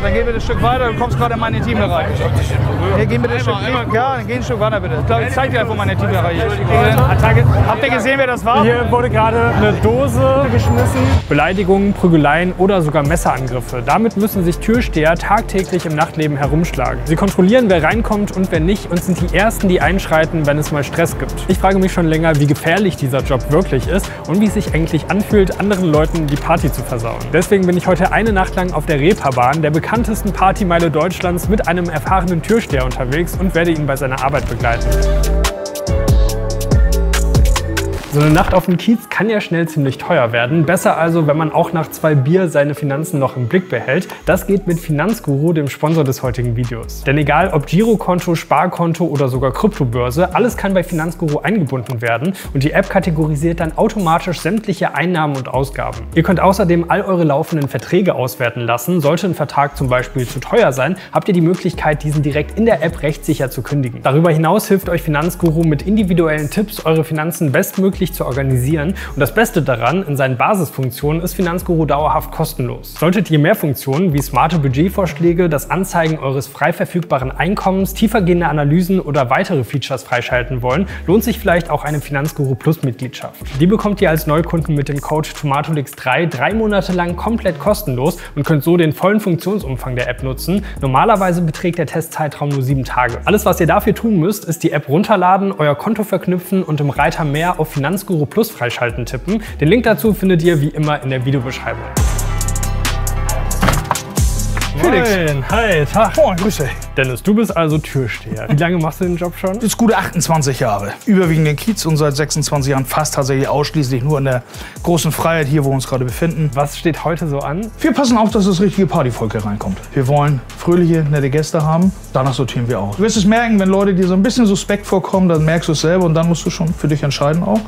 gesagt, dann geh bitte ein Stück weiter, du kommst gerade in meine Teambereich. Hier, geh bitte ein Stück, ja, dann geh ein Stück weiter bitte. Ich, glaub, ich zeig dir einfach, meine. Attacke. Habt ihr gesehen, wer das war? Hier wurde gerade eine Dose geschmissen. Beleidigungen, Prügeleien oder sogar Messerangriffe. Damit müssen sich Türsteher tagtäglich im Nachtleben herumschlagen. Sie kontrollieren, wer reinkommt und wer nicht und sind die Ersten, die einschreiten, wenn es mal Stress gibt. Ich frage mich schon länger, wie gefährlich dieser Job wirklich ist und wie es sich eigentlich anfühlt, anderen Leuten die Party zu versauen. Deswegen bin ich heute eine Nacht lang auf der Reeperbahn, der bekanntesten Partymeile Deutschlands, mit einem erfahrenen Türsteher unterwegs und werde ihn bei seiner Arbeit begleiten. So eine Nacht auf dem Kiez kann ja schnell ziemlich teuer werden. Besser also, wenn man auch nach zwei Bier seine Finanzen noch im Blick behält. Das geht mit Finanzguru, dem Sponsor des heutigen Videos. Denn egal ob Girokonto, Sparkonto oder sogar Kryptobörse, alles kann bei Finanzguru eingebunden werden und die App kategorisiert dann automatisch sämtliche Einnahmen und Ausgaben. Ihr könnt außerdem all eure laufenden Verträge auswerten lassen. Sollte ein Vertrag zum Beispiel zu teuer sein, habt ihr die Möglichkeit, diesen direkt in der App rechtssicher zu kündigen. Darüber hinaus hilft euch Finanzguru mit individuellen Tipps, eure Finanzen bestmöglich wirklich zu organisieren. Und das Beste daran, in seinen Basisfunktionen ist Finanzguru dauerhaft kostenlos. Solltet ihr mehr Funktionen wie smarte Budgetvorschläge, das Anzeigen eures frei verfügbaren Einkommens, tiefergehende Analysen oder weitere Features freischalten wollen, lohnt sich vielleicht auch eine Finanzguru Plus Mitgliedschaft. Die bekommt ihr als Neukunden mit dem Code Tomatolix3 drei Monate lang komplett kostenlos und könnt so den vollen Funktionsumfang der App nutzen. Normalerweise beträgt der Testzeitraum nur sieben Tage. Alles, was ihr dafür tun müsst, ist die App runterladen, euer Konto verknüpfen und im Reiter Mehr auf Finanzguru Finanzguru Plus freischalten tippen. Den Link dazu findet ihr wie immer in der Videobeschreibung. Felix. Moin, hi, Tag. Moin, Grüße. Dennis, du bist also Türsteher. Wie lange machst du den Job schon? Jetzt gute 28 Jahre. Überwiegend in Kiez und seit 26 Jahren fast tatsächlich ausschließlich nur in der großen Freiheit hier, wo wir uns gerade befinden. Was steht heute so an? Wir passen auf, dass das richtige Partyvolk hier reinkommt. Wir wollen fröhliche, nette Gäste haben. Danach sortieren wir auch. Du wirst es merken, wenn Leute dir so ein bisschen suspekt vorkommen, dann merkst du es selber und dann musst du schon für dich entscheiden auch.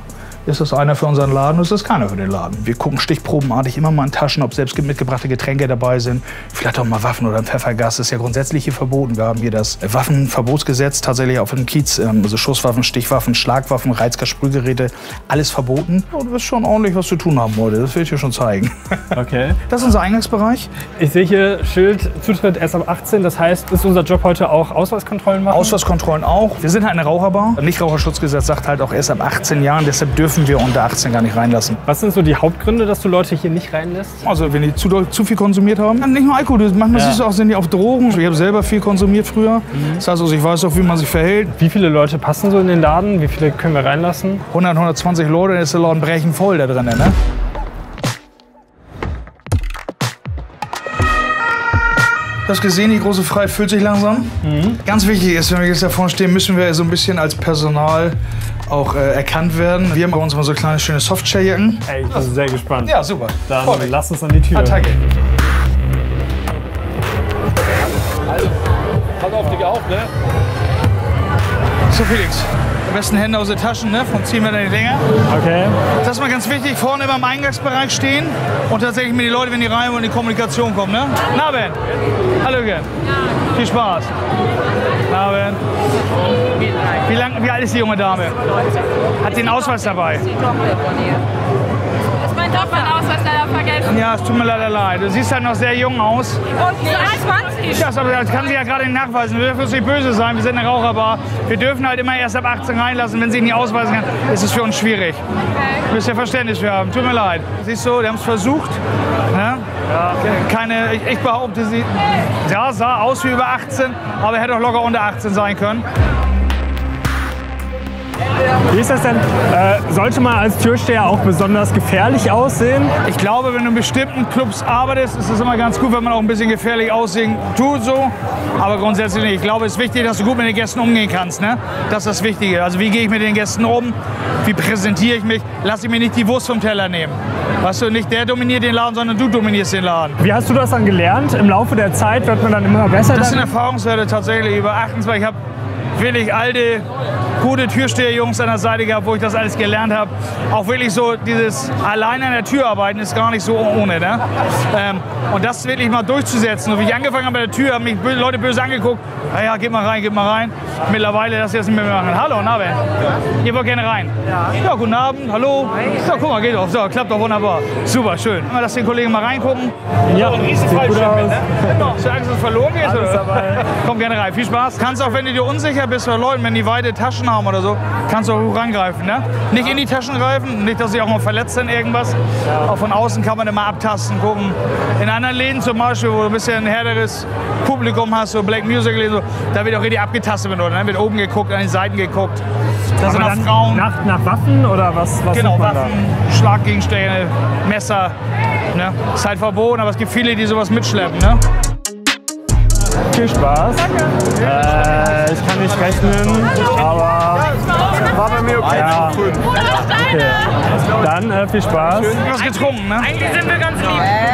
Ist das einer für unseren Laden oder ist das keiner für den Laden? Wir gucken stichprobenartig immer mal in Taschen, ob selbst mitgebrachte Getränke dabei sind. Vielleicht auch mal Waffen oder ein Pfeffergas. Das ist ja grundsätzlich hier verboten. Wir haben hier das Waffenverbotsgesetz tatsächlich auf dem Kiez. Ähm, also Schusswaffen, Stichwaffen, Schlagwaffen, Reizgas, Sprühgeräte. Alles verboten. Und du wirst schon ordentlich was zu tun haben heute. Das will ich dir schon zeigen. Okay. Das ist unser Eingangsbereich. Ich sehe hier Schild Zutritt erst ab 18. Das heißt, ist unser Job heute auch Ausweiskontrollen machen? Ausweiskontrollen auch. Wir sind halt eine Raucherbar. Das Nichtraucherschutzgesetz sagt halt auch erst ab 18 Jahren. Deshalb dürfen wir unter 18 gar nicht reinlassen. Was sind so die Hauptgründe, dass du Leute hier nicht reinlässt? Also wenn die zu, zu viel konsumiert haben. Nicht nur Alkohol, manchmal Ja. siehst du auch, sind die auf Drogen. Ich habe selber viel konsumiert früher. Das heißt also, ich weiß auch, wie man sich verhält. Wie viele Leute passen so in den Laden? Wie viele können wir reinlassen? 100, 120 Leute, dann ist der Laden brechen voll da drin. Ne? Das gesehen, die große Freiheit füllt sich langsam. Ganz wichtig ist, wenn wir jetzt da vorne stehen, müssen wir so ein bisschen als Personal auch äh, erkannt werden. Wir haben bei uns mal so kleine schöne Softshare-Jacken. Ey, ich bin sehr gespannt. Ja, super. Dann mich. lass uns an die Tür. Attacke. Pass auf dich auf, ne? So, Felix. Am besten Hände aus den Taschen, ne? Von ziehen wir dann die Länge. Okay. Das ist mal ganz wichtig, vorne immer im Eingangsbereich stehen und tatsächlich mit den Leuten, wenn die rein wollen, in die Kommunikation kommen, ne? Na, Ben. Hallöchen. Viel Spaß. Na, Ben. Wie, lang, wie alt ist die junge Dame? Hat den Ausweis dabei? Mein Job, mein Ausweis leider vergessen. Ja, es tut mir leider leid. Du siehst halt noch sehr jung aus. Und 20. Das, aber das kann sie ja gerade nicht nachweisen. Wir dürfen uns nicht böse sein. Wir sind eine Raucherbar. Wir dürfen halt immer erst ab 18 reinlassen. Wenn sie ihn nicht ausweisen kann, ist es für uns schwierig. Du müsst ja Verständnis für haben. Tut mir leid. Siehst du, die haben es versucht. Ne? Keine, ich, ich behaupte, sie ja, sah aus wie über 18, aber hätte auch locker unter 18 sein können. Wie ist das denn? Äh, sollte man als Türsteher auch besonders gefährlich aussehen? Ich glaube, wenn du in bestimmten Clubs arbeitest, ist es immer ganz gut, wenn man auch ein bisschen gefährlich aussehen tut. So. Aber grundsätzlich nicht. Ich glaube, es ist wichtig, dass du gut mit den Gästen umgehen kannst. Ne? Das ist das Wichtige. Also wie gehe ich mit den Gästen um? Wie präsentiere ich mich? Lass ich mir nicht die Wurst vom Teller nehmen. Weißt du, nicht der dominiert den Laden, sondern du dominierst den Laden. Wie hast du das dann gelernt? Im Laufe der Zeit wird man dann immer besser Das sind? Erfahrungswerte tatsächlich über 28. Ich habe wirklich alte gute Türsteherjungs an der Seite gehabt, wo ich das alles gelernt habe. Auch wirklich so dieses alleine an der Tür arbeiten ist gar nicht so ohne. Ne? Ähm, und das wirklich mal durchzusetzen. Und wie ich angefangen habe bei der Tür, haben mich Leute böse angeguckt. Na ja, geht mal rein, geht mal rein. Mittlerweile das jetzt nicht mehr machen. Hallo, Nabe. Ihr wollt gerne rein? Ja. guten Abend, hallo. Ja, guck mal, geht doch. So, klappt doch wunderbar. Super, schön. Mal lass den Kollegen mal reingucken. Ja, ein riesen Fallschirm aus. mit, ne? Genau. Hast du Angst, dass es verloren geht? Alles. Komm gerne rein. Viel Spaß. Kannst auch, wenn du dir unsicher bist bei Leuten, wenn die weite Taschen haben oder so, kannst du auch hoch rangreifen. Ne? Nicht in die Taschen greifen, nicht, dass sie auch mal verletzt sind irgendwas. Auch von außen kann man immer abtasten, gucken. In anderen Läden zum Beispiel, wo du ein bisschen härteres Publikum hast, so Black Music Läden, so, da wird auch richtig abgetastet mit. Dann wird oben geguckt, an den Seiten geguckt. Das sind auch Frauen. Nach, nach Waffen oder was? was Genau, man da? Waffen, Schlaggegenstände, Messer. Ne? Ist halt verboten, aber es gibt viele, die sowas mitschleppen. Ne? Viel Spaß. Äh, ich kann nicht rechnen, aber War bei mir okay. ja. Okay. Dann äh, viel Spaß. Du hast getrunken, ne? Eigentlich sind wir ganz lieb.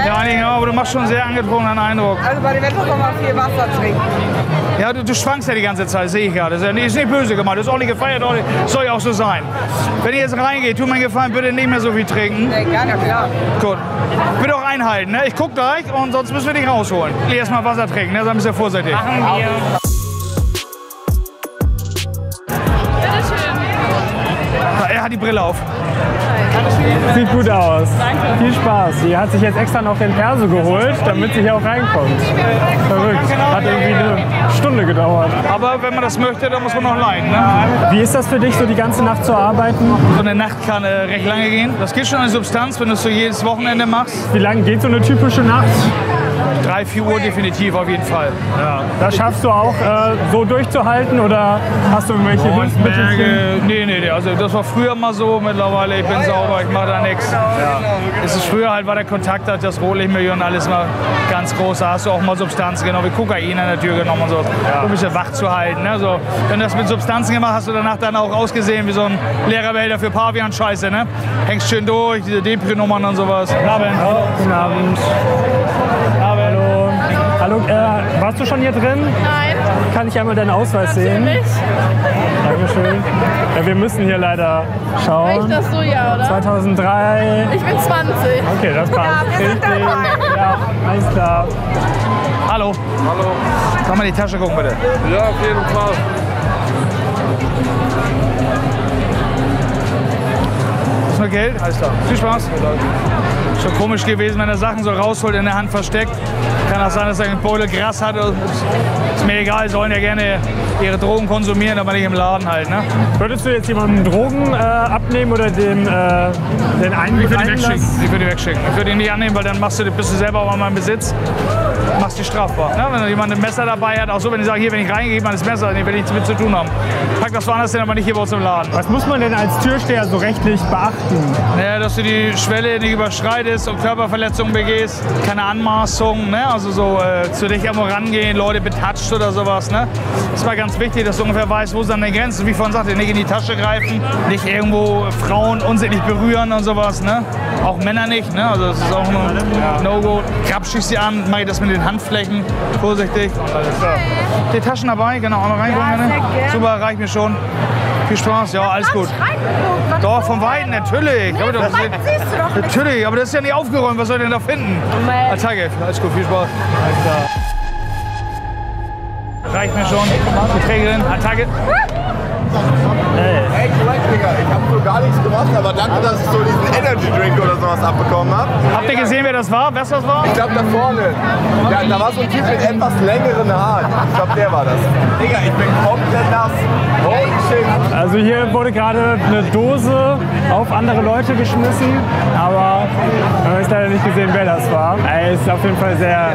Ja, einige, aber du machst schon einen sehr angetrunkenen Eindruck. Also bei dem Wetter soll man viel Wasser trinken. Ja, du, du schwankst ja die ganze Zeit, sehe ich gerade. Das ist, ja nicht, ist nicht böse gemeint, das ist auch nicht gefeiert, auch nicht, soll ja auch so sein. Wenn ihr jetzt reingeht, tu mir einen Gefallen, bitte nicht mehr so viel trinken. Nee, ja, klar. Gut. Bitte auch einhalten, ne? Ich guck gleich und sonst müssen wir dich rausholen. Erstmal Wasser trinken, ne? Sei ein bisschen vorsichtig. Machen wir. Die Brille auf. Sieht gut aus. Viel Spaß. Sie hat sich jetzt extra noch den Perso geholt, damit sie hier auch reinkommt. Verrückt. Hat irgendwie eine Stunde gedauert. Aber wenn man das möchte, dann muss man noch leiden, ne? Wie ist das für dich, so die ganze Nacht zu arbeiten? So eine Nacht kann äh, recht lange gehen. Das geht schon an die Substanz, wenn du es so jedes Wochenende machst. Wie lange geht so eine typische Nacht? Drei, vier Uhr definitiv auf jeden Fall. Ja. Das schaffst du auch äh, so durchzuhalten oder hast du irgendwelche Hilfsmittel? Berge, nee, nee, nee. Also das war früher mal so. Mittlerweile, ich bin sauber, ich mache da nichts. Es ist früher halt war der Kontakt, halt das Rotlichtmilieu und alles mal ganz groß. Da hast du auch mal Substanzen, genau wie Kokain an der Tür genommen und so, um ein bisschen wach zu halten. Ne? So, wenn du das mit Substanzen gemacht hast, hast du danach dann auch ausgesehen wie so ein Lehrerbehälter für Pavian-Scheiße. Ne? Hängst schön durch, diese Depri-Nummern und sowas. Guten Abend. Guten Abend. Hallo. Äh, warst du schon hier drin? Nein, Kann ich einmal deinen Ausweis sehen? natürlich. Dankeschön. Ja, wir müssen hier leider schauen. das so, ja, oder? 2003. Ich bin 20. Okay, das passt. Ja, wir sind Richtig. dabei. Ja, alles klar. Hallo. Hallo. Mal in die Tasche gucken, bitte. Ja, auf jeden Fall. Ist nur Geld? Alles klar. Viel Spaß. Schon komisch gewesen, wenn er Sachen so rausholt, in der Hand versteckt. Kann auch sein, dass er einen Beutel Gras hat. Ist mir egal, sollen ja gerne ihre Drogen konsumieren, aber nicht im Laden halt. Ne? Würdest du jetzt jemandem Drogen äh, abnehmen oder den, äh, den Ein Ich würde Einlass? wegschicken. Ich würde die wegschicken. Ich würde ihn nicht annehmen, weil dann machst du, bist du selber auch mal im Besitz. Machst dich strafbar. Ne? Wenn jemand ein Messer dabei hat, auch so, wenn ich sage, hier, wenn ich reingehe, mal das Messer, nee, will ich nichts mit zu tun haben. Pack das woanders hin, aber nicht hier bei uns im Laden. Was muss man denn als Türsteher so rechtlich beachten? Ja, dass du die Schwelle nicht überschreitest und Körperverletzungen begehst. Keine Anmaßung, ne? also so äh, zu dich irgendwo rangehen, Leute betatscht oder sowas. Ne? Das mal ganz wichtig, dass du ungefähr weißt, wo sind deine Grenzen. Wie ich vorhin sagte, nicht in die Tasche greifen, nicht irgendwo Frauen unsittlich berühren und sowas. Ne? Auch Männer nicht, ne? also das ist auch ein No-Go. Grapschst sie an, mach ich das mit den Handflächen, vorsichtig. Alles klar. Die Taschen dabei, genau, einmal reingucken. Ja, ne? Super, reicht mir schon. Viel Spaß, ja, alles gut. Doch, von Weitem, natürlich. Ich hab doch gesehen. Natürlich, aber das ist ja nicht aufgeräumt. Was soll ich denn da finden? Attacke, alles gut, viel Spaß. Reicht mir schon. Die Trägerin, Attacke. Hey, Digga. Ich hab so gar nichts gemacht, aber danke, dass ich so diesen Energy Drink oder sowas abbekommen hab. Habt ihr gesehen, wer das war? Wer das war? Ich glaube da vorne. Ja, da war so ein Typ mit etwas längeren Haaren. Ich glaube, der war das. Digga, ich bin komplett nass. Holy shit. Also hier wurde gerade eine Dose auf andere Leute geschmissen, aber man hat leider nicht gesehen, wer das war. Es ist auf jeden Fall sehr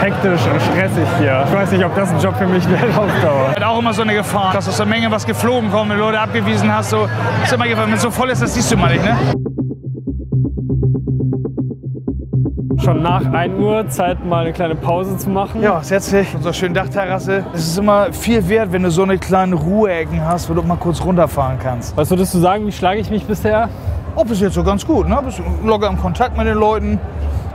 hektisch und stressig hier. Ich weiß nicht, ob das ein Job für mich wäre Dauer. Hat auch immer so eine Gefahr, dass aus der Menge was geflogen kommt, wenn du Leute abgewiesen hast. So, ist immer. Wenn es so voll ist, das siehst du mal nicht, ne? Schon nach 1 Uhr Zeit, mal eine kleine Pause zu machen. Ja, setz dich. Unsere schönen Dachterrasse. Es ist immer viel wert, wenn du so eine kleine Ruheecken hast, wo du mal kurz runterfahren kannst. Was würdest du sagen, wie schlage ich mich bisher? Oh, bis jetzt so ganz gut, ne? Bist locker im Kontakt mit den Leuten.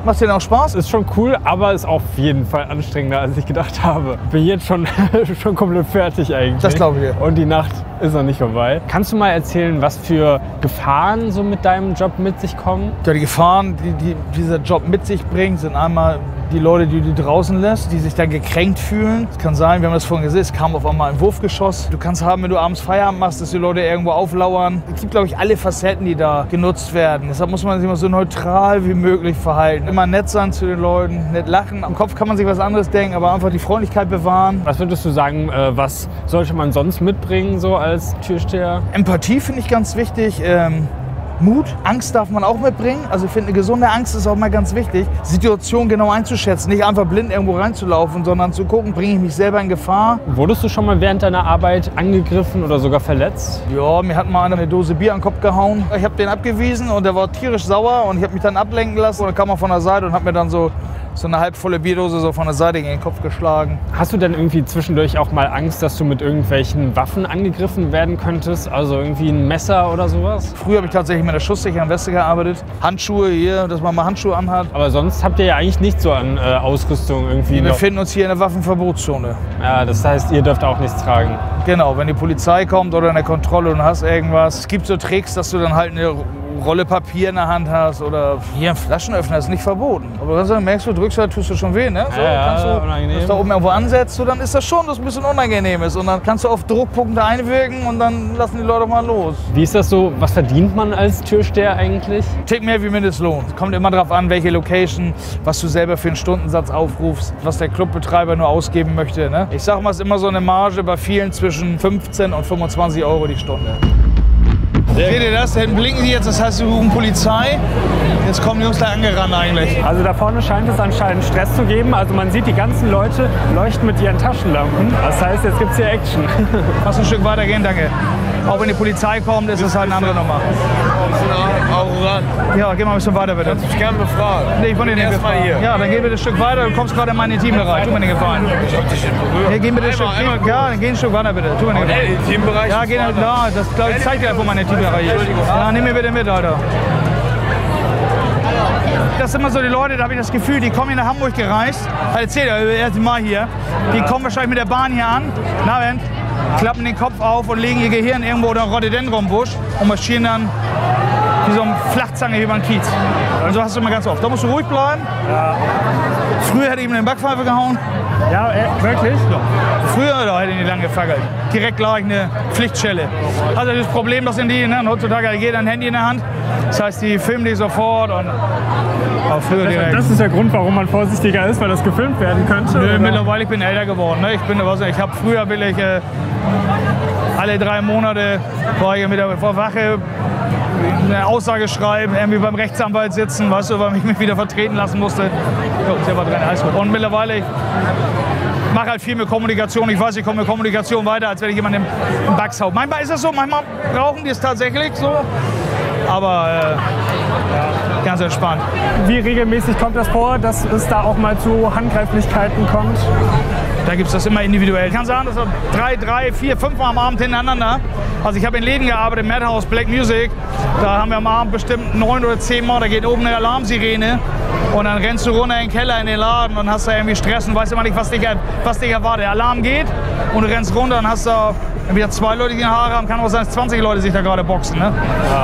Macht dir auch Spaß? Ist schon cool, aber ist auf jeden Fall anstrengender, als ich gedacht habe. Bin jetzt schon, schon komplett fertig eigentlich. Das glaube ich. Und die Nacht ist noch nicht vorbei. Kannst du mal erzählen, was für Gefahren so mit deinem Job mit sich kommen? Ja, die Gefahren, die, die dieser Job mit sich bringt, sind einmal die Leute, die du draußen lässt, die sich dann gekränkt fühlen. Es kann sein, wir haben das vorhin gesehen, es kam auf einmal ein Wurfgeschoss. Du kannst haben, wenn du abends Feierabend machst, dass die Leute irgendwo auflauern. Es gibt, glaube ich, alle Facetten, die da genutzt werden. Deshalb muss man sich immer so neutral wie möglich verhalten. Immer nett sein zu den Leuten, nett lachen. Am Kopf kann man sich was anderes denken, aber einfach die Freundlichkeit bewahren. Was würdest du sagen, äh, was sollte man sonst mitbringen so als Türsteher? Empathie finde ich ganz wichtig. Ähm, Mut, Angst darf man auch mitbringen. Also ich finde, eine gesunde Angst ist auch mal ganz wichtig. Situation genau einzuschätzen, nicht einfach blind irgendwo reinzulaufen, sondern zu gucken, bringe ich mich selber in Gefahr. Wurdest du schon mal während deiner Arbeit angegriffen oder sogar verletzt? Ja, mir hat mal einer eine Dose Bier an den Kopf gehauen. Ich habe den abgewiesen und der war tierisch sauer und ich habe mich dann ablenken lassen. Und dann kam er von der Seite und hat mir dann so, so eine halbvolle Bierdose so von der Seite in den Kopf geschlagen. Hast du denn irgendwie zwischendurch auch mal Angst, dass du mit irgendwelchen Waffen angegriffen werden könntest? Also irgendwie ein Messer oder sowas? Früher habe ich tatsächlich mit einer schusssicheren Weste gearbeitet. Handschuhe hier, dass man mal Handschuhe anhat. Aber sonst habt ihr ja eigentlich nicht so an äh, Ausrüstung irgendwie Wir noch. befinden uns hier in der Waffenverbotszone. Ja, das heißt, ihr dürft auch nichts tragen. Genau, wenn die Polizei kommt oder eine Kontrolle und hast irgendwas. Es gibt so Tricks, dass du dann halt eine Rolle Papier in der Hand hast oder hier ein Flaschenöffner ist nicht verboten. Aber dann merkst du, drückst du, tust du schon weh, ne? So, Ja, kannst du, unangenehm. wenn du da oben irgendwo ansetzt, so, dann ist das schon, dass es ein bisschen unangenehm ist. Und dann kannst du auf Druckpunkte einwirken und dann lassen die Leute mal los. Wie ist das so? Was verdient man als Türsteher eigentlich? Tick mehr wie Mindestlohn. Es kommt immer darauf an, welche Location, was du selber für einen Stundensatz aufrufst, was der Clubbetreiber nur ausgeben möchte. Ne? Ich sag mal, es ist immer so eine Marge bei vielen zwischen 15 und 25 Euro die Stunde. Seht ihr das? Da hinten blinken die jetzt, das heißt, sie rufen Polizei. Jetzt kommen die Jungs da angerannt eigentlich. Also da vorne scheint es anscheinend Stress zu geben. Also man sieht, die ganzen Leute leuchten mit ihren Taschenlampen. Das heißt, jetzt gibt es hier Action. Lass ein Stück weitergehen, danke. Auch wenn die Polizei kommt, ist es halt eine andere Nummer. Ja, geh mal ein bisschen weiter bitte. Kannst mich gerne befragen. Nee, ich wollte nicht Erstmal hier. Ja, dann geh bitte ein Stück weiter. Du kommst gerade in meinen Intimbereich. Tu mir den Gefallen. Ich hab dich nicht berührt. Ja, geh bitte ein Stück, ja, dann geh ein Stück weiter bitte. Tu mir den Gefallen. Ey, Teambereich. Ja, geh dann, da, das glaub ich, zeigt dir einfach meine Intimbereich. Ja, nimm mir bitte mit, Alter. Das sind immer so die Leute, da habe ich das Gefühl, die kommen hier nach Hamburg gereist. Halt, Erzähl dir, erst mal hier. Die kommen wahrscheinlich mit der Bahn hier an. Na, wenn? Klappen den Kopf auf und legen ihr Gehirn irgendwo oder Rhododendronbusch und marschieren dann wie so eine Flachzange über den Kiez. Und so hast du immer ganz oft. Da musst du ruhig bleiben. Früher hätte ich ihm in den Backpfeife gehauen. Ja, äh, wirklich? Früher da hätte ich die lang gefackelt. Direkt gleich eine Pflichtschelle. Also das Problem, das sind die, ne? Heutzutage hat jeder ein Handy in der Hand. Das heißt, die filmen die sofort und aber früher direkt. Das ist der Grund, warum man vorsichtiger ist, weil das gefilmt werden könnte. Nö, mittlerweile ich bin älter geworden. Ne? Ich bin, was, ich habe früher will ich äh, alle drei Monate war ich mit der Wache eine Aussage schreiben, irgendwie beim Rechtsanwalt sitzen, weißt du, weil ich mich wieder vertreten lassen musste. Jo, war drin, alles gut. Und mittlerweile, ich mache halt viel mit Kommunikation. Ich weiß, ich komme mit Kommunikation weiter, als wenn ich jemanden im, Bugs hau. Manchmal ist es so, manchmal brauchen die es tatsächlich so. Aber äh, ganz entspannt. Wie regelmäßig kommt das vor, dass es da auch mal zu Handgreiflichkeiten kommt? Da gibt es das immer individuell. Ich kann sagen, das war drei, drei, vier, fünf Mal am Abend hintereinander. Also ich habe in Läden gearbeitet, Madhouse, Black Music. Da haben wir am Abend bestimmt neun oder zehn Mal, da geht oben eine Alarmsirene. Und dann rennst du runter in den Keller in den Laden und hast da irgendwie Stress und weißt immer nicht, was dich, was dich erwartet. Der Alarm geht und du rennst runter und hast da entweder zwei Leute, die in Haare haben, kann auch sein, dass 20 Leute sich da gerade boxen. Ne?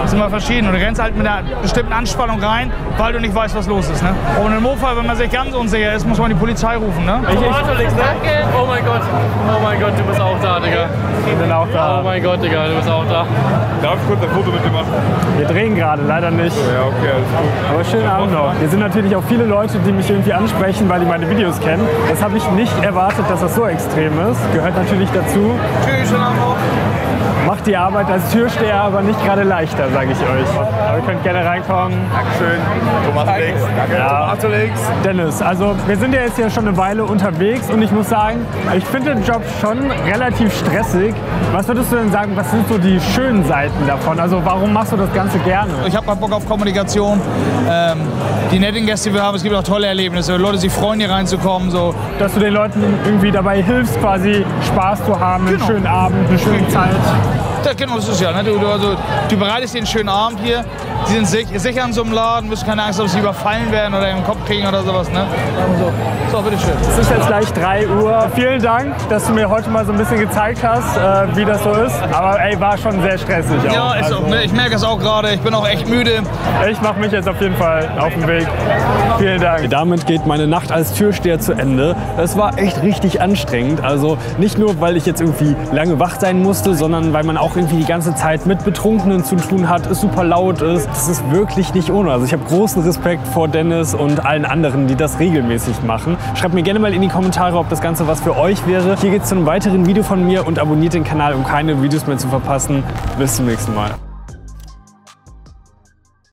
Das ist immer verschieden. Und du rennst halt mit einer bestimmten Anspannung rein, weil du nicht weißt, was los ist. Ne? Und im Notfall, wenn man sich ganz unsicher ist, muss man die Polizei rufen. Ne? Ich, ich Danke. Oh mein Gott. Oh mein Gott, du bist auch da, Digga. bin auch Oh da. mein Gott, Digga, du bist auch da. Darf ich kurz ein Foto mit dir machen? Wir drehen gerade, leider nicht. Ja, okay, alles gut. Aber schönen Abend noch. Hier sind natürlich auch viele Leute, die mich irgendwie ansprechen, weil die meine Videos kennen. Das habe ich nicht erwartet, dass das so extrem ist. Gehört natürlich dazu. Tschüss, schönen Abend. Macht die Arbeit als Türsteher aber nicht gerade leichter, sage ich euch. Aber ihr könnt gerne reinkommen. Dankeschön. Thomas links. Danke. Ja. Thomas links. Dennis, also wir sind ja jetzt ja schon eine Weile unterwegs und ich muss sagen, ich finde den Job schon relativ stressig. Was würdest du denn sagen, was sind so die schönen Seiten davon? Also warum machst du das Ganze gerne? Ich habe Bock auf Kommunikation. Ähm, die netten Gäste, die wir haben, es gibt auch tolle Erlebnisse. Leute sich freuen, hier reinzukommen. So. Dass du den Leuten irgendwie dabei hilfst, quasi Spaß zu haben, einen Genau. schönen Abend, Zeit. Das, genau, das ist ja. Ne? Du, du, also, du bereitest dir einen schönen Abend hier. Sie sind sich, sicher in so einem Laden, müssen keine Angst haben, dass sie überfallen werden oder im Kopf kriegen oder sowas. Ne? So, so bitteschön. Es ist jetzt gleich 3 Uhr. Vielen Dank, dass du mir heute mal so ein bisschen gezeigt hast, äh, wie das so ist. Aber ey, war schon sehr stressig. Auch. Ja, ist also, auch, ne? ich merke es auch gerade. Ich bin auch echt müde. Ich mache mich jetzt auf jeden Fall auf den Weg. Vielen Dank. Damit geht meine Nacht als Türsteher zu Ende. Es war echt richtig anstrengend. Also nicht nur, weil ich jetzt irgendwie lange wach sein musste, sondern weil man auch irgendwie die ganze Zeit mit Betrunkenen zu tun hat, es super laut ist. Das ist wirklich nicht ohne. Also ich habe großen Respekt vor Dennis und allen anderen, die das regelmäßig machen. Schreibt mir gerne mal in die Kommentare, ob das Ganze was für euch wäre. Hier geht es zu einem weiteren Video von mir und abonniert den Kanal, um keine Videos mehr zu verpassen. Bis zum nächsten Mal.